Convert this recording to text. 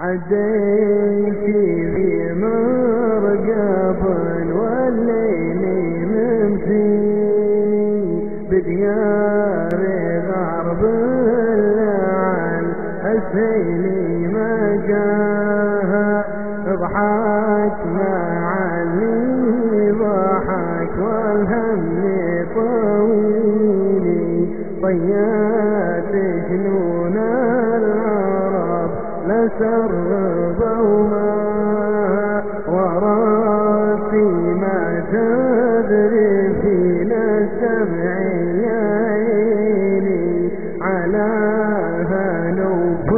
عديت في مرقب والليل ممسي بديار غرب اللعن السيل ما جاها ضحك مع اللي ضحك والهم طويل طيات جنون وسربهما وراسي ما تدري في سبع ليالي على هنوب